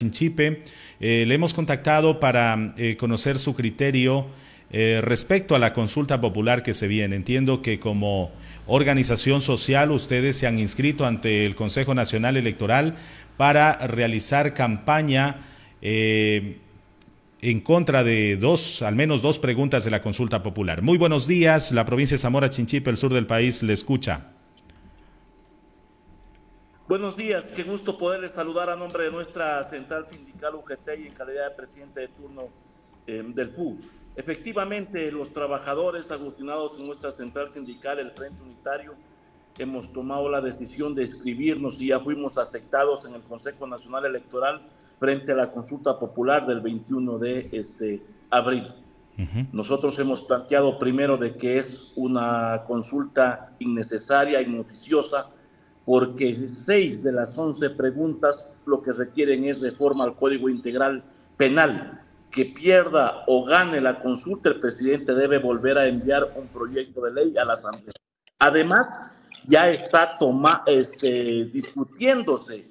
Chinchipe. Eh, le hemos contactado para eh, conocer su criterio eh, respecto a la consulta popular que se viene. Entiendo que como organización social ustedes se han inscrito ante el Consejo Nacional Electoral para realizar campaña en contra de dos, al menos dos preguntas de la consulta popular. Muy buenos días, la provincia de Zamora Chinchipe, el sur del país, le escucha. Buenos días, qué gusto poderles saludar a nombre de nuestra central sindical UGT y en calidad de presidente de turno eh, del PU. Efectivamente, los trabajadores aglutinados en nuestra central sindical, el Frente Unitario, hemos tomado la decisión de escribirnos y ya fuimos aceptados en el Consejo Nacional Electoral frente a la consulta popular del 21 de este abril. Nosotros hemos planteado primero de que es una consulta innecesaria, inoficiosa, porque seis de las once preguntas lo que requieren es reforma al Código Integral Penal. Que pierda o gane la consulta, el presidente debe volver a enviar un proyecto de ley a la Asamblea. Además, ya está toma, este, discutiéndose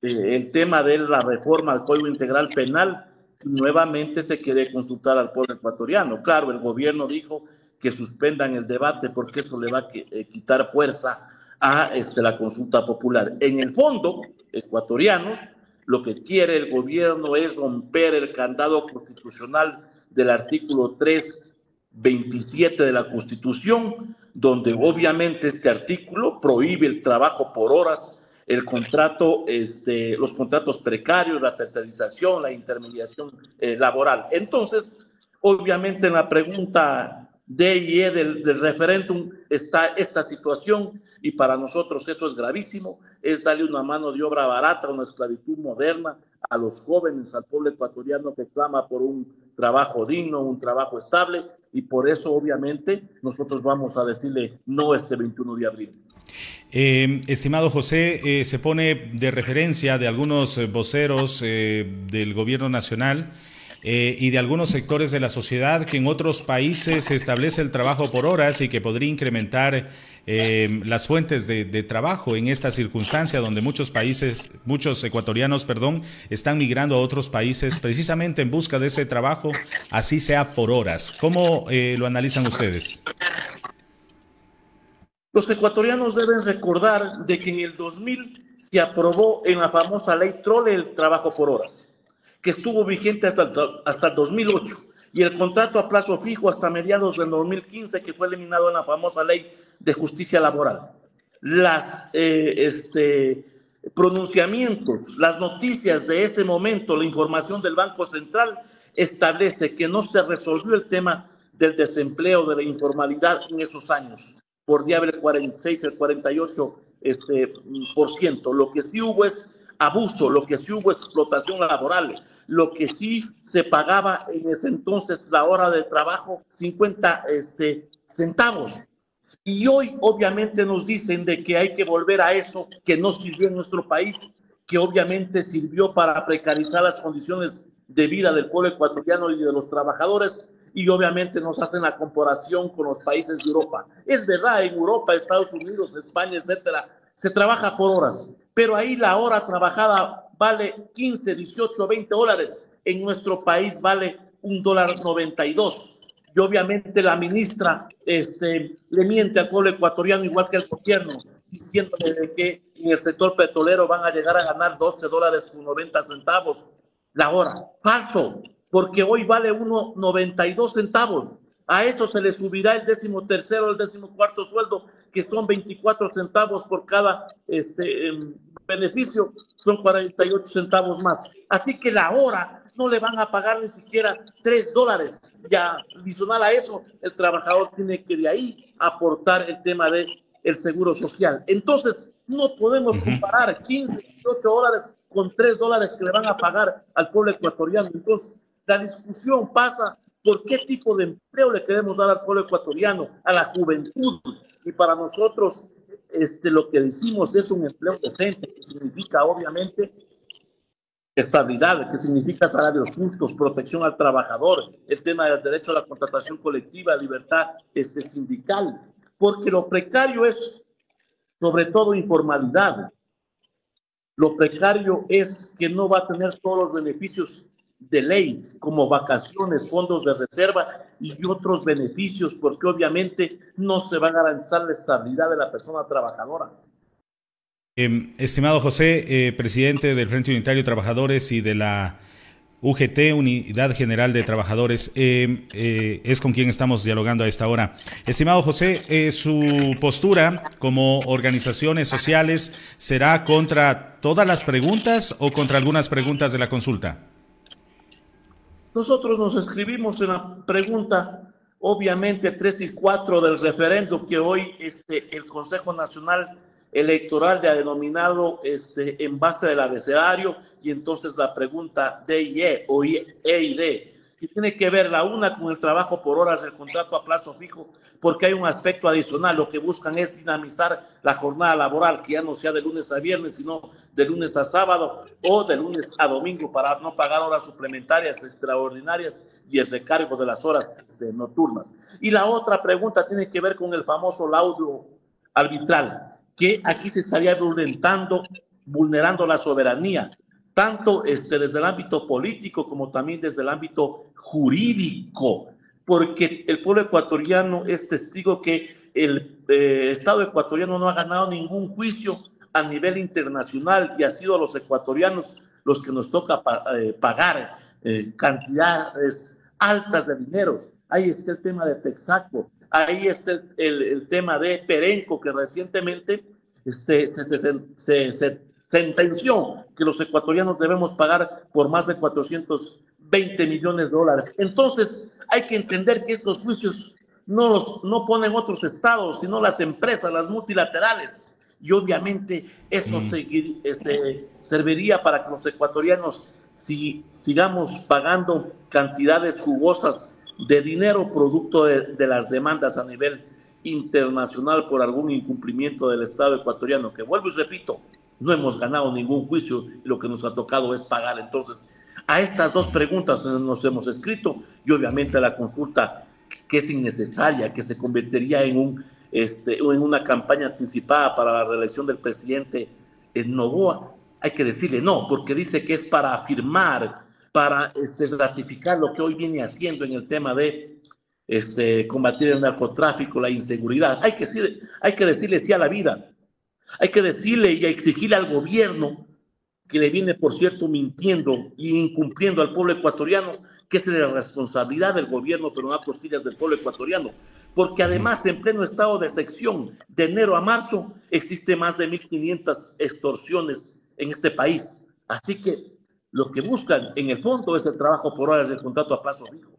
eh, el tema de la reforma al Código Integral Penal. Nuevamente se quiere consultar al pueblo ecuatoriano. Claro, el gobierno dijo que suspendan el debate porque eso le va a eh, quitar fuerza a este, la consulta popular. En el fondo, ecuatorianos, lo que quiere el gobierno es romper el candado constitucional del artículo 327 de la Constitución, donde obviamente este artículo prohíbe el trabajo por horas, el contrato, este, los contratos precarios, la tercerización, la intermediación eh, laboral. Entonces, obviamente en la pregunta D y E del, del referéndum está esta situación y para nosotros eso es gravísimo, es darle una mano de obra barata, una esclavitud moderna a los jóvenes, al pueblo ecuatoriano que clama por un trabajo digno, un trabajo estable y por eso obviamente nosotros vamos a decirle no este 21 de abril. Eh, estimado José, eh, se pone de referencia de algunos eh, voceros del gobierno nacional eh, y de algunos sectores de la sociedad que en otros países se establece el trabajo por horas y que podría incrementar eh, las fuentes de, trabajo en esta circunstancia donde muchos países, muchos ecuatorianos, perdón, están migrando a otros países precisamente en busca de ese trabajo, así sea por horas. ¿Cómo eh, lo analizan ustedes? Los ecuatorianos deben recordar de que en el 2000 se aprobó en la famosa ley Troll el trabajo por horas que estuvo vigente hasta, hasta el 2008 y el contrato a plazo fijo hasta mediados del 2015 que fue eliminado en la famosa ley de justicia laboral. Los eh, este, pronunciamientos, las noticias de ese momento, la información del Banco Central establece que no se resolvió el tema del desempleo, de la informalidad en esos años, por día el 46, el 48 este, por ciento. Lo que sí hubo es abuso, lo que sí hubo es explotación laboral, lo que sí se pagaba en ese entonces la hora de trabajo 50 este, centavos. Y hoy obviamente nos dicen de que hay que volver a eso que no sirvió en nuestro país, que obviamente sirvió para precarizar las condiciones de vida del pueblo ecuatoriano y de los trabajadores y obviamente nos hacen la comparación con los países de Europa. Es verdad, en Europa, Estados Unidos, España, etcétera, se trabaja por horas, pero ahí la hora trabajada vale 15, 18, 20 dólares. En nuestro país vale un dólar 92. Y obviamente la ministra este, le miente al pueblo ecuatoriano igual que al gobierno, diciéndole que en el sector petrolero van a llegar a ganar 12 dólares con 90 centavos la hora. Falso, porque hoy vale 1,92 centavos. A eso se le subirá el décimo tercero, el décimo cuarto sueldo, que son 24 centavos por cada este, em, beneficio son 48 centavos más. Así que la hora no le van a pagar ni siquiera 3 dólares. Ya adicional a eso, el trabajador tiene que de ahí aportar el tema del el seguro social. Entonces, no podemos comparar 15, 18 dólares con 3 dólares que le van a pagar al pueblo ecuatoriano. Entonces, la discusión pasa por qué tipo de empleo le queremos dar al pueblo ecuatoriano, a la juventud. Y para nosotros este, lo que decimos es un empleo decente, que significa obviamente estabilidad, que significa salarios justos, protección al trabajador, el tema del derecho a la contratación colectiva, libertad este, sindical, porque lo precario es sobre todo informalidad. Lo precario es que no va a tener todos los beneficios de ley, como vacaciones, fondos de reserva y otros beneficios, porque obviamente no se va a garantizar la estabilidad de la persona trabajadora. Em, estimado José, eh, presidente del Frente Unitario de Trabajadores y de la UGT, Unidad General de Trabajadores, eh, es con quien estamos dialogando a esta hora. Estimado José, eh, su postura como organizaciones sociales será contra todas las preguntas o contra algunas preguntas de la consulta? Nosotros nos escribimos en la pregunta, obviamente, 3 y 4 del referendo que hoy este, el Consejo Nacional Electoral ha denominado este, en base del abecedario y entonces la pregunta D y E o E y D que tiene que ver la una con el trabajo por horas del contrato a plazo fijo, porque hay un aspecto adicional. Lo que buscan es dinamizar la jornada laboral, que ya no sea de lunes a viernes, sino de lunes a sábado o de lunes a domingo para no pagar horas suplementarias extraordinarias y el recargo de las horas nocturnas. Y la otra pregunta tiene que ver con el famoso laudo arbitral, que aquí se estaría violentando, vulnerando la soberanía tanto este, desde el ámbito político como también desde el ámbito jurídico, porque el pueblo ecuatoriano es testigo que el eh, Estado ecuatoriano no ha ganado ningún juicio a nivel internacional y ha sido a los ecuatorianos los que nos toca eh, pagar eh, cantidades altas de dinero. Ahí está el tema de Texaco, ahí está el, tema de Perenco, que recientemente este, se, se sentenció que los ecuatorianos debemos pagar por más de 420 millones de dólares. Entonces, hay que entender que estos juicios no los no ponen otros estados, sino las empresas, las multilaterales. Y obviamente eso mm. este, serviría para que los ecuatorianos si, sigamos pagando cantidades jugosas de dinero producto de, de las demandas a nivel internacional por algún incumplimiento del Estado ecuatoriano, que vuelvo y repito, no hemos ganado ningún juicio y lo que nos ha tocado es pagar. Entonces, a estas dos preguntas nos hemos escrito y obviamente la consulta que es innecesaria, que se convertiría en, un, este, en una campaña anticipada para la reelección del presidente en Novoa, hay que decirle no, porque dice que es para afirmar, para este, ratificar lo que hoy viene haciendo en el tema de este, combatir el narcotráfico, la inseguridad. Hay que, hay que decirle sí a la vida, hay que decirle y exigirle al gobierno que le viene, por cierto, mintiendo y incumpliendo al pueblo ecuatoriano, que es la responsabilidad del gobierno, pero no a costillas del pueblo ecuatoriano. Porque además, en pleno estado de sección, de enero a marzo, existe más de 1.500 extorsiones en este país. Así que lo que buscan en el fondo es el trabajo por horas del contrato a plazo fijo.